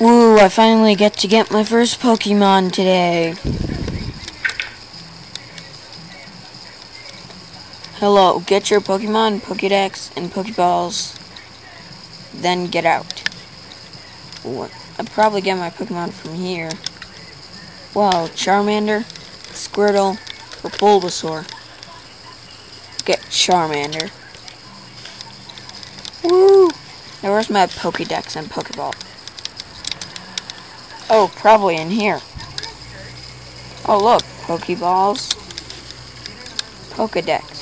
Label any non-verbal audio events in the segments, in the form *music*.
Woo, I finally get to get my first Pokemon today. Hello, get your Pokemon, Pokedex, and Pokeballs, then get out. I'd probably get my Pokemon from here. Wow, Charmander, Squirtle, or Bulbasaur. Get Charmander. Woo! Now where's my Pokedex and Pokeball? Oh, probably in here. Oh, look. Pokeballs. Pokedex.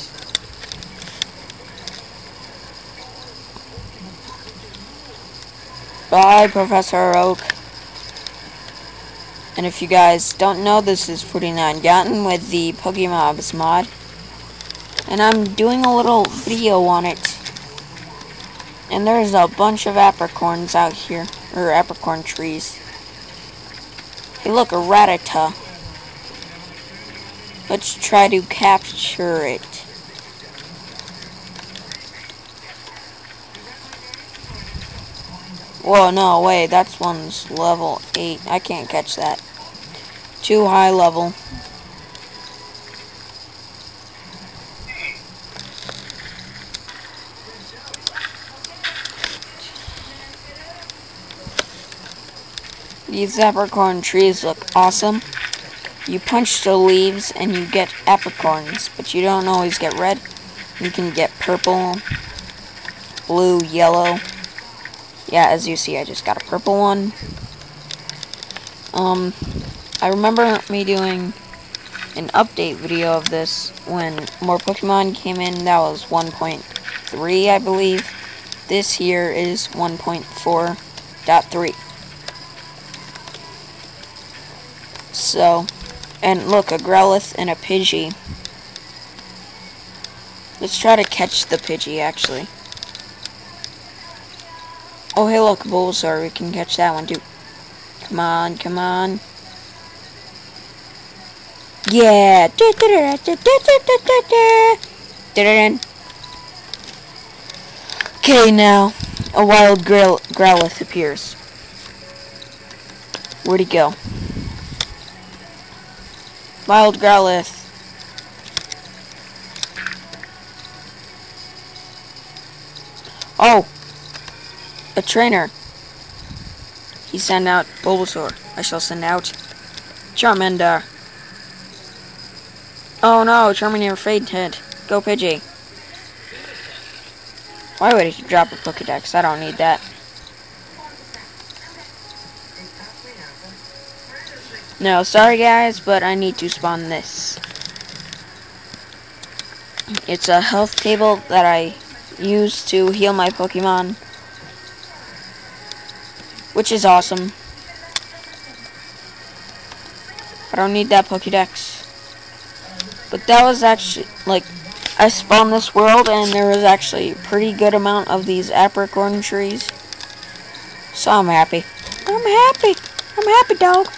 Bye, Professor Oak. And if you guys don't know, this is 49 Gotten with the Pokemobs mod. And I'm doing a little video on it. And there's a bunch of apricorns out here. Or apricorn trees. Hey, look, a Rattata. Let's try to capture it. Whoa, no, wait, that's one's level 8. I can't catch that. Too high level. These apricorn trees look awesome. You punch the leaves and you get apricorns, but you don't always get red. You can get purple, blue, yellow. Yeah, as you see, I just got a purple one. Um, I remember me doing an update video of this when more Pokemon came in. That was 1.3, I believe. This here is 1.4.3. So, and look, a Growlithe and a Pidgey. Let's try to catch the Pidgey, actually. Oh, hey, look, Bulbasaur. We can catch that one, too. Come on, come on. Yeah! Okay, now, a wild Growlithe appears. Where'd he go? Wild Growlithe. Oh! A trainer. He sent out Bulbasaur. I shall send out Charmander. Oh no, Charmander fainted. Go Pidgey. Why would he drop a Pokedex? I don't need that. No, sorry guys, but I need to spawn this. It's a health table that I use to heal my Pokemon. Which is awesome. I don't need that Pokedex. But that was actually, like, I spawned this world and there was actually a pretty good amount of these apricorn trees. So I'm happy. I'm happy. I'm happy, dog.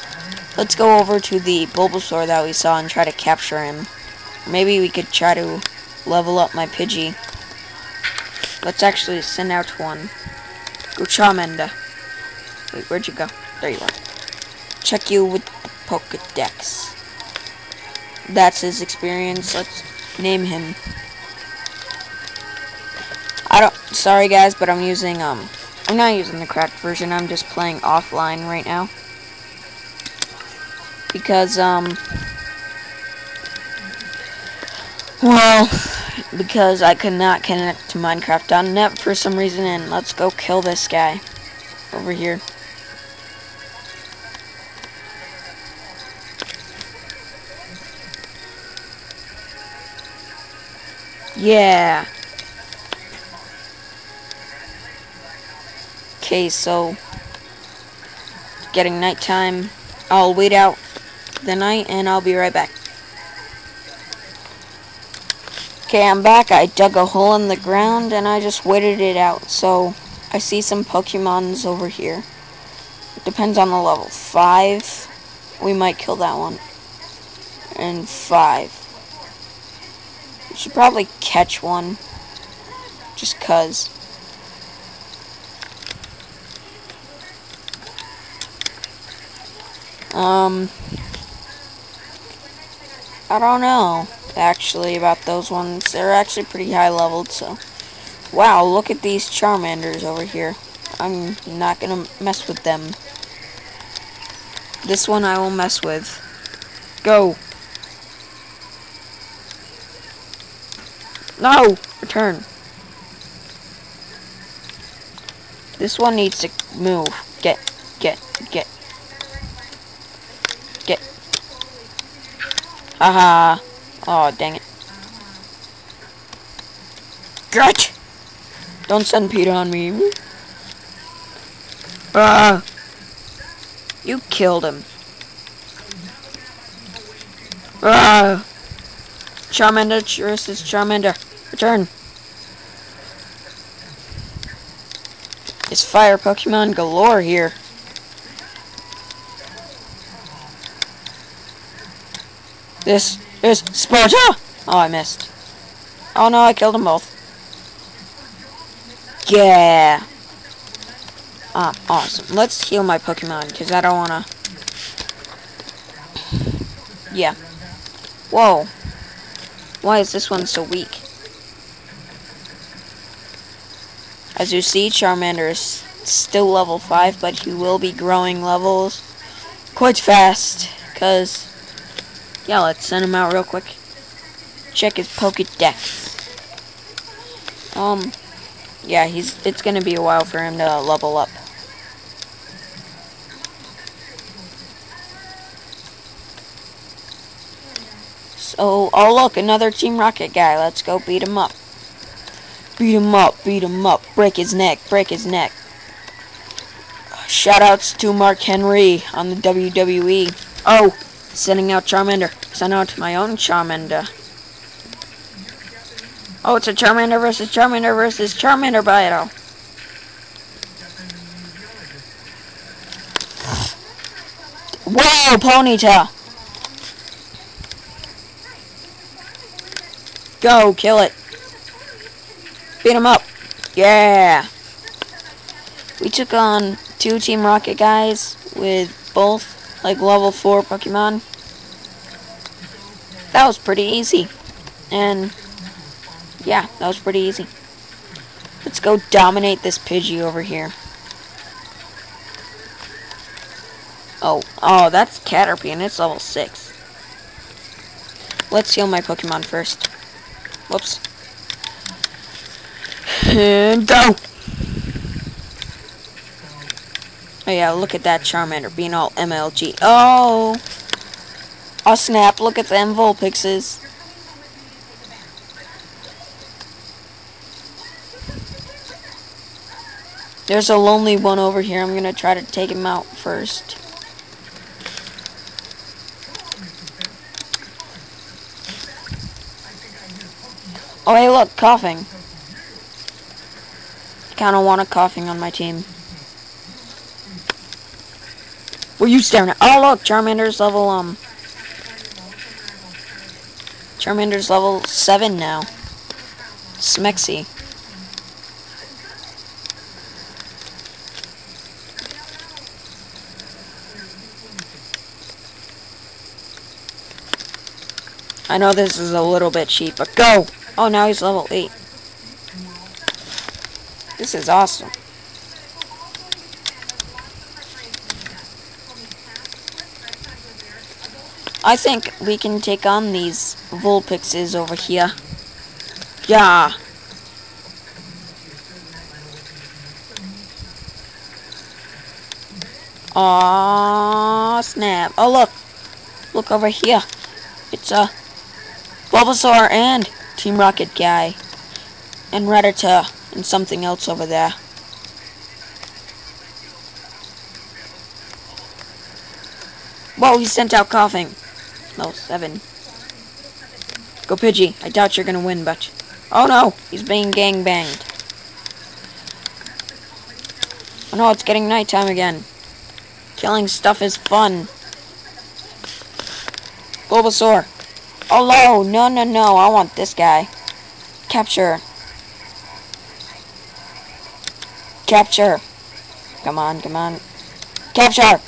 Let's go over to the Bulbasaur that we saw and try to capture him. Maybe we could try to level up my Pidgey. Let's actually send out one. Go Charmander. Wait, where'd you go? There you are. Check you with the Pokedex. That's his experience. Let's name him. I don't, sorry guys, but I'm using, um, I'm not using the cracked version. I'm just playing offline right now because, um, well, because I could not connect to Minecraft.net for some reason, and let's go kill this guy over here. Yeah. Okay, so getting nighttime. I'll wait out the night and I'll be right back. Okay, I'm back. I dug a hole in the ground and I just waited it out. So I see some Pokemons over here. It depends on the level. Five, we might kill that one. And five. We should probably catch one. Just cuz. Um, I don't know, actually, about those ones. They're actually pretty high leveled, so. Wow, look at these Charmanders over here. I'm not gonna mess with them. This one I will mess with. Go. No! Return. This one needs to move. Get, get. Haha. Oh, dang it. Get! Don't send Peter on me. Ah! You killed him. Ah! Charmander versus Charmander. Return. It's fire Pokemon galore here. This is Sparta! Oh, I missed. Oh no, I killed them both. Yeah. Ah, awesome. Let's heal my Pokemon, because I don't want to... Yeah. Whoa. Why is this one so weak? As you see, Charmander is still level 5, but he will be growing levels quite fast, because... Yeah, let's send him out real quick. Check his Pokedex. Um, yeah, he's. it's gonna be a while for him to level up. So, oh look, another Team Rocket guy. Let's go beat him up. Beat him up, beat him up. Break his neck, break his neck. Shoutouts to Mark Henry on the WWE. Oh, sending out Charmander. Send out my own Charmander. Oh, it's a Charmander versus Charmander versus Charmander battle. Whoa, Ponyta! Go, kill it. Beat him up. Yeah. We took on two Team Rocket guys with both, like, level 4 Pokemon. That was pretty easy. And, yeah, that was pretty easy. Let's go dominate this Pidgey over here. Oh, oh, that's Caterpie, and it's level 6. Let's heal my Pokemon first. Whoops. *sighs* And go! Oh yeah, look at that Charmander being all MLG. Oh! Oh snap, look at them Vulpixes. There's a lonely one over here. I'm gonna try to take him out first. Oh, hey, look, Koffing. Kind of want a Koffing on my team. What are you staring at? Oh, look, Charmander's level, um... Charmander's level 7 now. Smexy. I know this is a little bit cheap, but go! Oh, now he's level 8. This is awesome. I think we can take on these Vulpixes over here. Yeah. Aww, snap. Oh, look. Look over here. It's a Bulbasaur and Team Rocket guy. And Rattata and something else over there. Whoa, he sent out Koffing. No, seven. Go Pidgey. I doubt you're gonna win, but... Oh no! He's being gang banged. Oh no, it's getting nighttime again. Killing stuff is fun. Bulbasaur. Oh no, no, no, no, I want this guy. Capture. Capture. Come on, come on. Capture!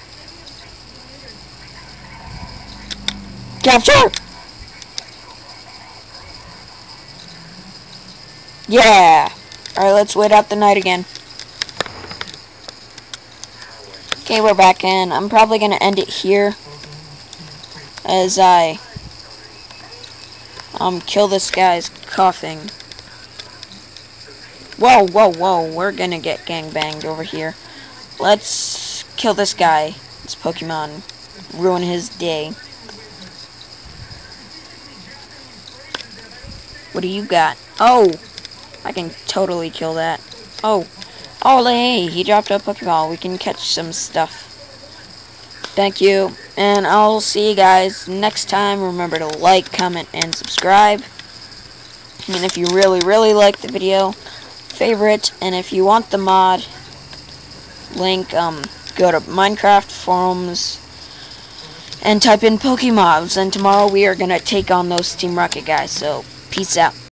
Capture! Yeah! Alright, let's wait out the night again. Okay, we're back in. I'm probably going to end it here. As I... Um, kill this guy's Koffing. Whoa, whoa, whoa. We're going to get gangbanged over here. Let's kill this guy. This Pokemon. Ruin his day. What do you got? Oh! I can totally kill that. Oh. Oh, hey, he dropped a Pokeball. We can catch some stuff. Thank you. And I'll see you guys next time. Remember to like, comment, and subscribe. And if you really, really like the video, favorite. And if you want the mod link, um, go to Minecraft forums and type in Pokemobs. And tomorrow we are going to take on those Team Rocket guys. So, peace out.